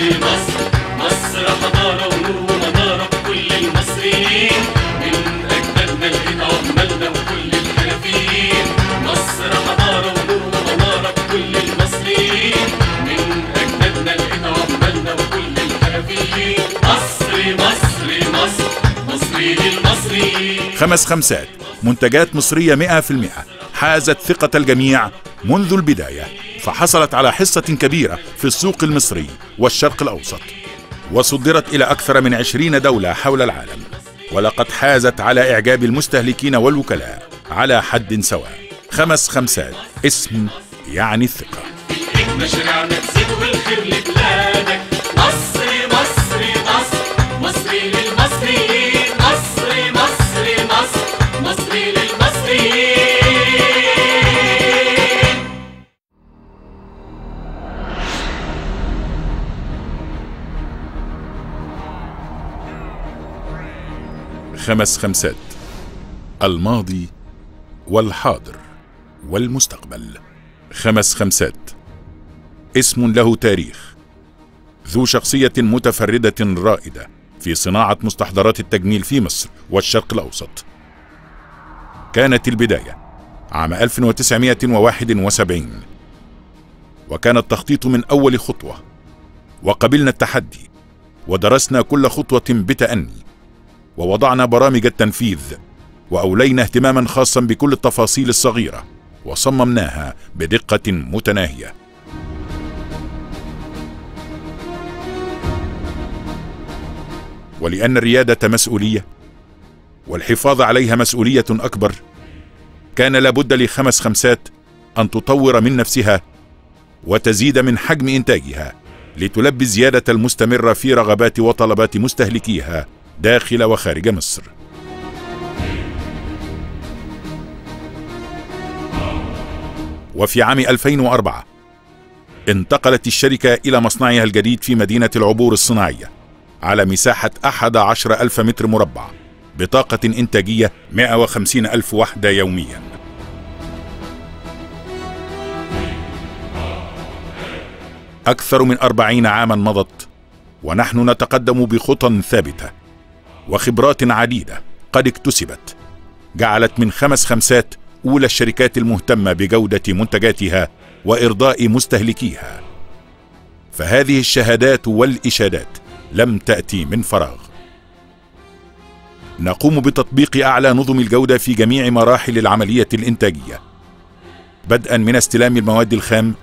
مصر حضارة ونور المصريين. من عمالنا وكل مصر حضارة ونور المصريين. من عمالنا وكل مصر مصر مصر مصري للمصريين خمس خمسات منتجات مصرية مئة في المئة حازت ثقة الجميع منذ البداية فحصلت على حصة كبيرة في السوق المصري والشرق الأوسط وصدرت إلى أكثر من عشرين دولة حول العالم ولقد حازت على إعجاب المستهلكين والوكلاء على حد سواء. خمس خمسات اسم يعني الثقة. خمس خمسات. الماضي والحاضر والمستقبل. خمس خمسات. اسم له تاريخ. ذو شخصية متفردة رائدة في صناعة مستحضرات التجميل في مصر والشرق الأوسط. كانت البداية عام 1971 وكان التخطيط من أول خطوة. وقبلنا التحدي. ودرسنا كل خطوة بتأني. ووضعنا برامج التنفيذ وأولينا اهتماما خاصا بكل التفاصيل الصغيرة وصممناها بدقة متناهية. ولأن الريادة مسؤولية والحفاظ عليها مسؤولية أكبر كان لابد لخمس خمسات أن تطور من نفسها وتزيد من حجم إنتاجها لتلبي الزيادة المستمرة في رغبات وطلبات مستهلكيها داخل وخارج مصر. وفي عام 2004 انتقلت الشركة إلى مصنعها الجديد في مدينة العبور الصناعية على مساحة 11 ألف متر مربع بطاقة إنتاجية 150 ألف وحدة يوميا. أكثر من أربعين عاما مضت ونحن نتقدم بخطى ثابتة. وخبرات عديدة قد اكتسبت. جعلت من خمس خمسات أولى الشركات المهتمة بجودة منتجاتها وإرضاء مستهلكيها. فهذه الشهادات والإشادات لم تأتي من فراغ. نقوم بتطبيق أعلى نظم الجودة في جميع مراحل العملية الإنتاجية. بدءا من استلام المواد الخام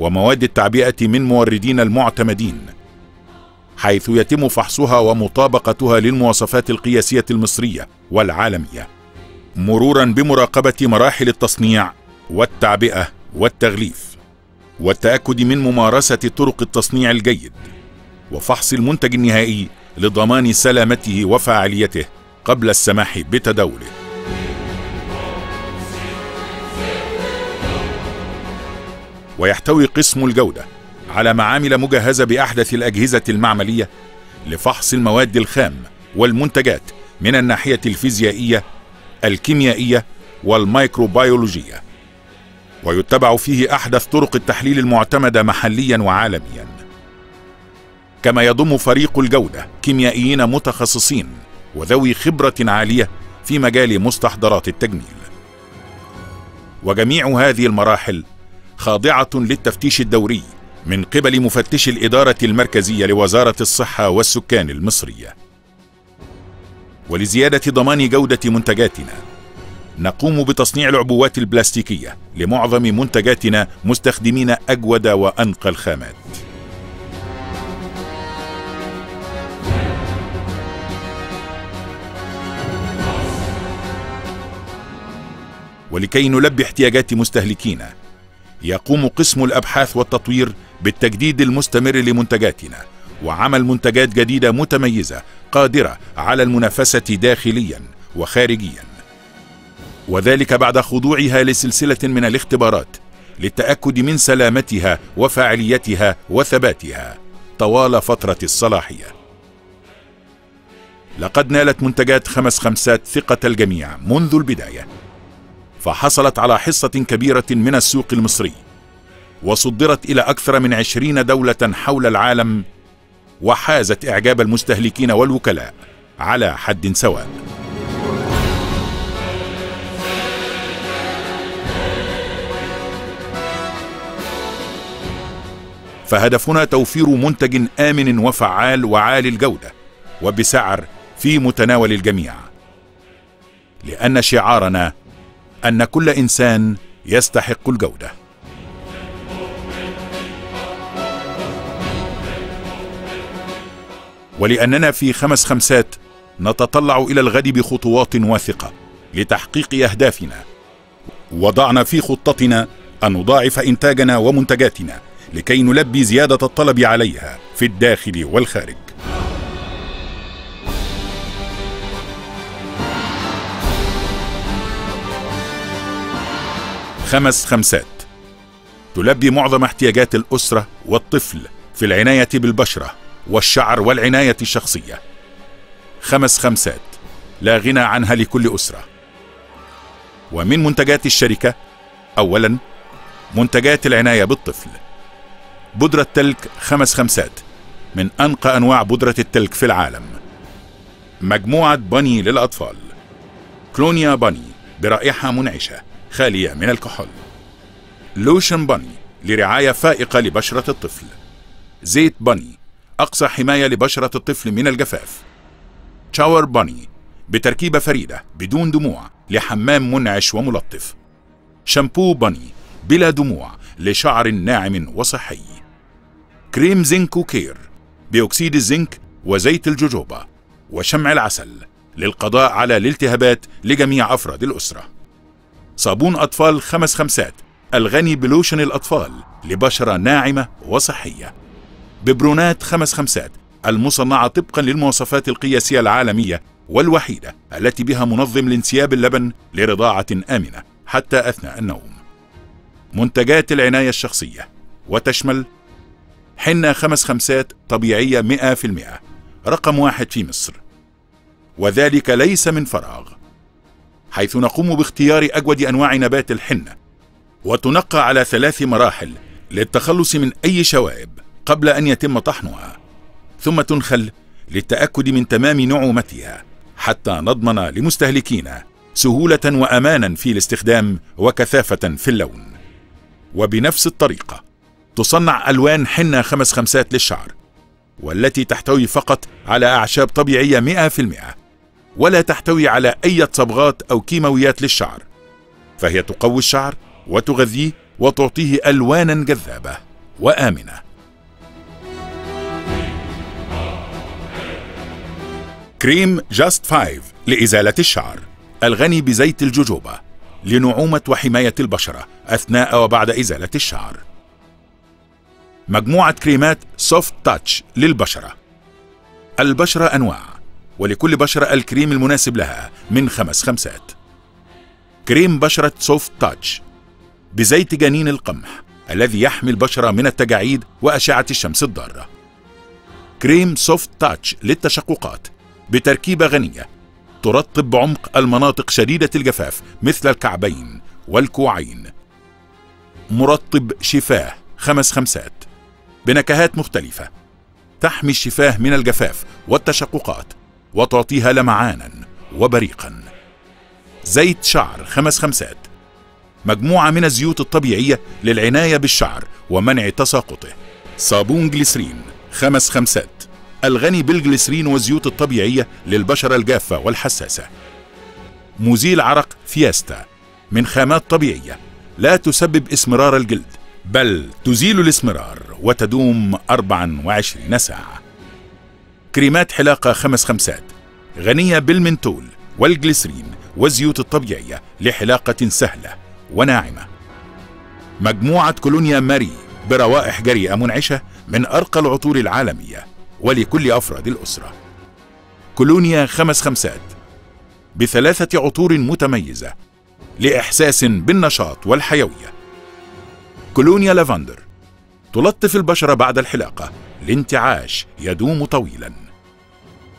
ومواد التعبئة من موردين المعتمدين حيث يتم فحصها ومطابقتها للمواصفات القياسية المصرية والعالمية. مرورا بمراقبة مراحل التصنيع والتعبئة والتغليف والتأكد من ممارسة طرق التصنيع الجيد وفحص المنتج النهائي لضمان سلامته وفاعليته قبل السماح بتداوله. ويحتوي قسم الجودة على معامل مجهزة بأحدث الأجهزة المعملية لفحص المواد الخام والمنتجات من الناحية الفيزيائية الكيميائية والميكروبيولوجية. ويتبع فيه أحدث طرق التحليل المعتمدة محليا وعالميا. كما يضم فريق الجودة كيميائيين متخصصين وذوي خبرة عالية في مجال مستحضرات التجميل. وجميع هذه المراحل خاضعة للتفتيش الدوري من قبل مفتش الإدارة المركزية لوزارة الصحة والسكان المصرية. ولزيادة ضمان جودة منتجاتنا، نقوم بتصنيع العبوات البلاستيكية لمعظم منتجاتنا مستخدمين أجود وأنقى الخامات. ولكي نلبي احتياجات مستهلكينا يقوم قسم الأبحاث والتطوير بالتجديد المستمر لمنتجاتنا وعمل منتجات جديدة متميزة قادرة على المنافسة داخليا وخارجيا. وذلك بعد خضوعها لسلسلة من الاختبارات للتأكد من سلامتها وفاعليتها وثباتها طوال فترة الصلاحية. لقد نالت منتجات خمس خمسات ثقة الجميع منذ البداية فحصلت على حصة كبيرة من السوق المصري. وصدرت إلى أكثر من عشرين دولة حول العالم وحازت إعجاب المستهلكين والوكلاء على حد سواء. فهدفنا توفير منتج آمن وفعال وعالي الجودة وبسعر في متناول الجميع. لأن شعارنا أن كل إنسان يستحق الجودة. ولأننا في خمس خمسات نتطلع إلى الغد بخطوات واثقة لتحقيق أهدافنا. وضعنا في خطتنا أن نضاعف إنتاجنا ومنتجاتنا لكي نلبي زيادة الطلب عليها في الداخل والخارج. خمس خمسات تلبي معظم احتياجات الأسرة والطفل في العناية بالبشرة. والشعر والعناية الشخصية. خمس خمسات. لا غنى عنها لكل أسرة. ومن منتجات الشركة أولا منتجات العناية بالطفل. بودرة تلك خمس خمسات من أنقى أنواع بودرة التلك في العالم. مجموعة بني للأطفال. كلونيا بني برائحة منعشة خالية من الكحول. لوشن بني لرعاية فائقة لبشرة الطفل. زيت بني أقصى حماية لبشرة الطفل من الجفاف. شاور بني بتركيبة فريدة بدون دموع لحمام منعش وملطف. شامبو بني بلا دموع لشعر ناعم وصحي. كريم زنك وكير بأكسيد الزنك وزيت الجوجوبا وشمع العسل للقضاء على الالتهابات لجميع أفراد الأسرة. صابون أطفال خمس خمسات الغني بلوشن الأطفال لبشرة ناعمة وصحية. ببرونات خمس خمسات المصنعة طبقا للمواصفات القياسية العالمية والوحيدة التي بها منظم لانسياب اللبن لرضاعة آمنة حتى أثناء النوم. منتجات العناية الشخصية وتشمل حنة خمس خمسات طبيعية مئة في المئة رقم واحد في مصر. وذلك ليس من فراغ. حيث نقوم باختيار أجود أنواع نبات الحنة وتنقى على ثلاث مراحل للتخلص من أي شوائب. قبل أن يتم طحنها ثم تنخل للتأكد من تمام نعومتها حتى نضمن لمستهلكينا سهولة وأمانا في الاستخدام وكثافة في اللون. وبنفس الطريقة تصنع ألوان حنة خمس خمسات للشعر والتي تحتوي فقط على أعشاب طبيعية مئة في المئة ولا تحتوي على أي صبغات أو كيماويات للشعر فهي تقوي الشعر وتغذيه وتعطيه ألوانا جذابة وآمنة. كريم Just Five لإزالة الشعر الغني بزيت الجوجوبا لنعومة وحماية البشرة أثناء وبعد إزالة الشعر. مجموعة كريمات Soft Touch للبشرة. البشرة أنواع ولكل بشرة الكريم المناسب لها من خمس خمسات. كريم بشرة Soft Touch بزيت جنين القمح الذي يحمي البشرة من التجاعيد وأشعة الشمس الضارة. كريم Soft Touch للتشققات بتركيبة غنية. ترطب بعمق المناطق شديدة الجفاف مثل الكعبين والكوعين. مرطب شفاه خمس خمسات. بنكهات مختلفة. تحمي الشفاه من الجفاف والتشققات وتعطيها لمعانا وبريقا. زيت شعر خمس خمسات. مجموعة من الزيوت الطبيعية للعناية بالشعر ومنع تساقطه. صابون جليسرين خمس خمسات. الغني بالجليسرين والزيوت الطبيعية للبشرة الجافة والحساسة. مزيل عرق فياستا من خامات طبيعية لا تسبب اسمرار الجلد بل تزيل الاسمرار وتدوم 24 ساعة. كريمات حلاقة خمس خمسات غنية بالمنتول والجليسرين والزيوت الطبيعية لحلاقة سهلة وناعمة. مجموعة كولونيا ماري بروائح جريئة منعشة من أرقى العطور العالمية. ولكل أفراد الأسرة. كولونيا خمس خمسات بثلاثة عطور متميزة لإحساس بالنشاط والحيوية. كولونيا لافندر تلطف البشرة بعد الحلاقة لانتعاش يدوم طويلا.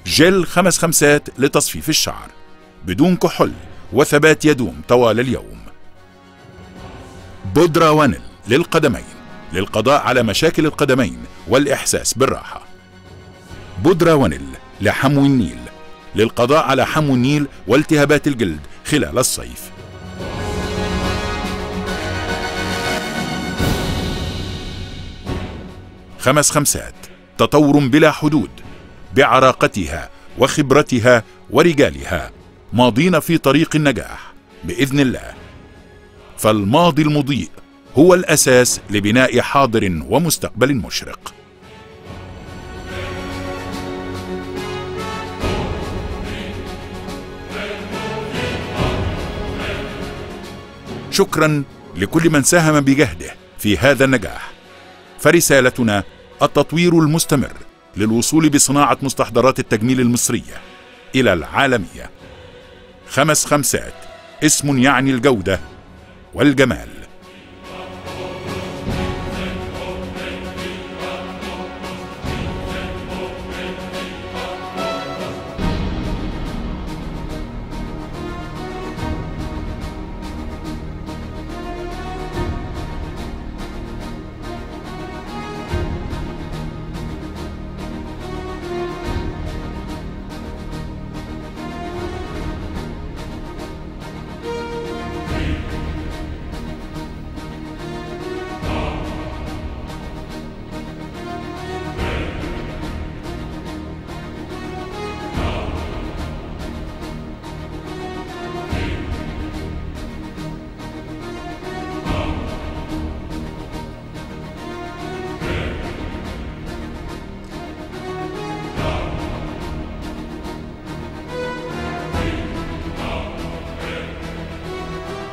جل خمس خمسات لتصفيف الشعر بدون كحول وثبات يدوم طوال اليوم. بودرة وانل للقدمين للقضاء على مشاكل القدمين والإحساس بالراحة. بودرة ونل لحمو النيل. للقضاء على حمو النيل والتهابات الجلد خلال الصيف. خمس خمسات تطور بلا حدود بعراقتها وخبرتها ورجالها ماضين في طريق النجاح بإذن الله. فالماضي المضيء هو الأساس لبناء حاضر ومستقبل مشرق. شكرا لكل من ساهم بجهده في هذا النجاح. فرسالتنا التطوير المستمر للوصول بصناعة مستحضرات التجميل المصرية إلى العالمية. خمس خمسات اسم يعني الجودة والجمال.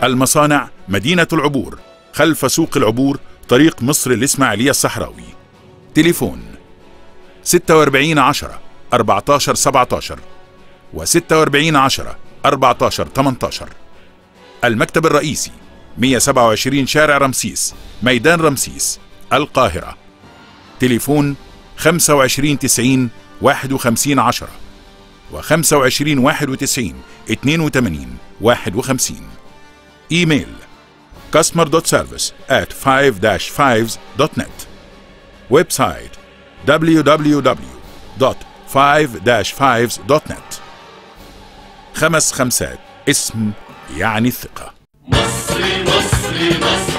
المصانع مدينة العبور خلف سوق العبور طريق مصر الإسماعيلية الصحراوي. تليفون 46 10 14 17 و 46 10 14 18 المكتب الرئيسي 127 شارع رمسيس ميدان رمسيس القاهرة. تليفون 25 90 51 10 و 25 91 82 51 إيميل customer.service at 5-5s.net website www.5-5s.net خمس خمسات اسم يعني الثقة مصر مصر مصر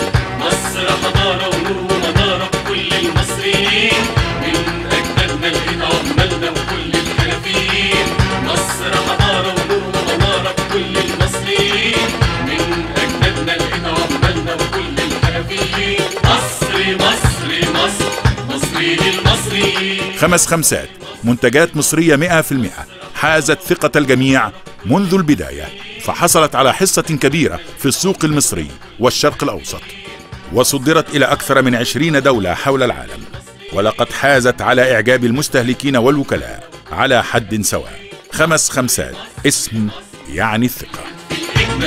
خمس خمسات. منتجات مصرية مئة في المئة. حازت ثقة الجميع منذ البداية. فحصلت على حصة كبيرة في السوق المصري والشرق الأوسط. وصدرت إلى أكثر من عشرين دولة حول العالم. ولقد حازت على إعجاب المستهلكين والوكلاء على حد سواء. خمس خمسات. اسم يعني الثقة.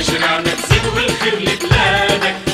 شرعنا تزيد والخير لبلادك.